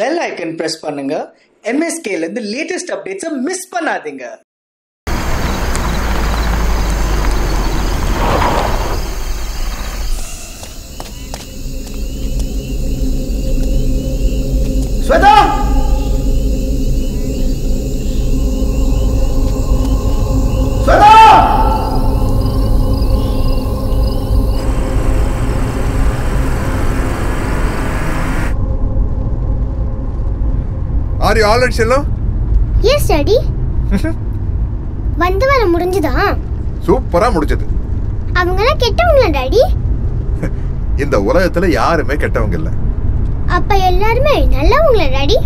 Bell icon press பண்ணுங்க. MSK இருந்து latest அப்டேட்ஸை மிஸ் பண்ணாதீங்க. ஆர் யூ ஆல்ரெடி செல்லம் எஸ் டாடி வந்து வர முடிஞ்சுதா? சூப்பரா முடிச்சது அவங்கெல்லாம் கெட்டவங்களா டாடி? இந்த உலகத்துல யாருமே கெட்டவங்க இல்ல. அப்ப எல்லாருமே நல்லவங்களா டாடி?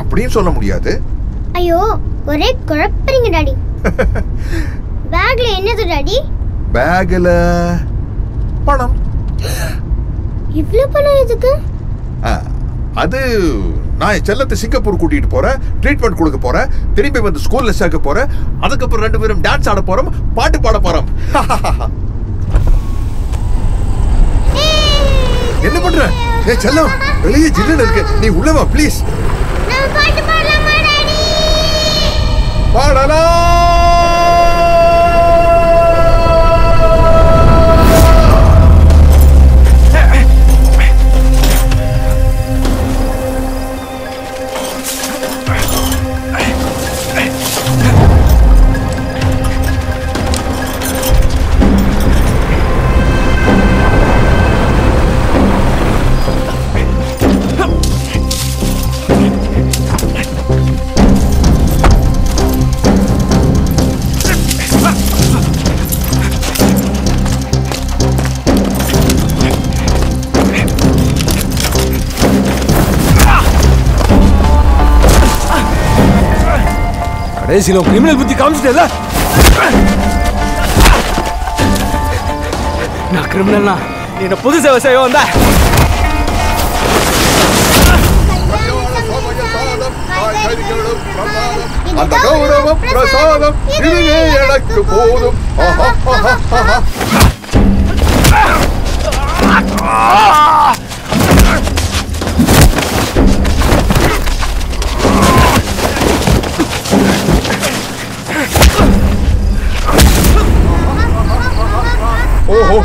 அப்படின்னு சொல்ல முடியாது. ஐயோ ஒரே குழப்பறீங்க டாடி. பேக்ல என்னது டாடி? பேக்ல பணம். இவ்ளோ பணம் எதுக்கு? ஆ, அது நான் செல்லத்தை சிங்கப்பூர் கூட்டிட்டு போறேன் ட்ரீட்மெண்ட் கொடுக்க போறேன் திரும்பி வந்து ஸ்கூல்ல சேர்க்க போறேன் அதுக்கப்புறம் ரெண்டு பேரும் டான்ஸ் ஆட போறோம் பாட்டு பாட போறோம். என்ன பண்ற? ஏ செல்லம் வெளியே ஜில்லுன்னு இருக்கு. நீ உள்ள வா ப்ளீஸ் பாடலாம் கடைசியில் கிரிமினல் புத்தி காமிச்சிட்டல நான் கிரிமினல்னா நீ என்ன புது சேவை செய்ய வந்த? அந்த கௌரவம் பிரசாதம் இதுவே எனக்கு போதும்.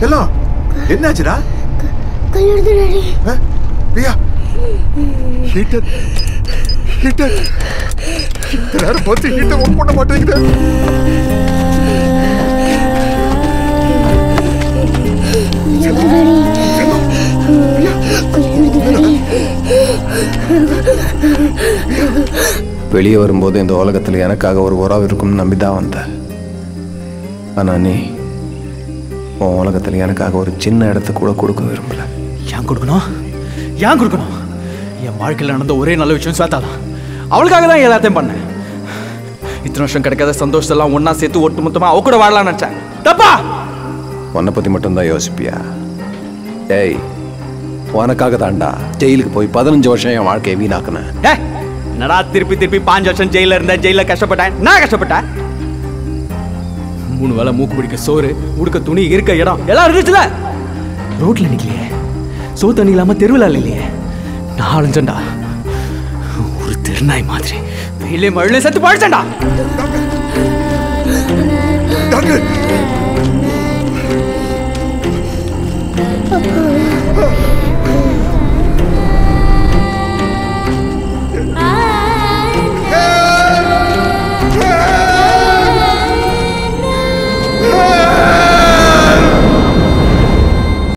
செல்லம் என்னாச்சுடா கல்லுறது டாடி ஆ? பிரியா ஹீட்டர் ஹீட்டர் நேரம் பார்த்து ஹீட்டர் ஒர்க் பண்ண மாட்டேங்குது வெளியே வரும்போது இந்த உலகத்தில் எனக்காக ஒரு உறவு இருக்கும்னு நம்பி தான் வந்தேன் ஆனால் நீ உன் உலகத்தில் எனக்காக ஒரு சின்ன இடத்த கூட கொடுக்க விரும்பல. ஏன் கொடுக்கணும்? ஏன் கொடுக்கணும்? என் வாழ்க்கையில் நடந்த ஒரே நல்ல விஷயம் ஸ்வேதா தான் அவளுக்காக தான் எல்லாத்தையும் பண்ணேன். இத்தனை வருஷம் கிடைக்காத சந்தோஷத்தெல்லாம் ஒண்ணா சேர்த்து ஒட்டு மொத்தமாக அவ கூட வாழலாம்னு நினச்சேன். தப்பா? உன்னை பற்றி மட்டும்தான் யோசிப்பியா? டேய் உனக்காக தாண்டா ஜெயிலுக்கு போய் பதினஞ்சு வருஷம் என் வாழ்க்கையை வீணாக்குனேன். என்னடா திருப்பி திருப்பி பாஞ்சு வருஷம் ஜெயில இருந்தேன் ஜெயில கஷ்டப்பட்டேன்? நான் கஷ்டப்பட்டேன். மூணு வேளை மூக்கு பிடிக்க சோறு உடுக்க துணி இருக்க இடம் எல்லாம் இருந்துச்சுல? ரோட்ல நிக்கலையே. சோ தண்ணி இல்லாம தெருவில் இல்லையே. நான் அழிஞ்சண்டா ஒரு திருநாய் மாதிரி. வெயிலே மழையில செத்து பழிச்சண்டா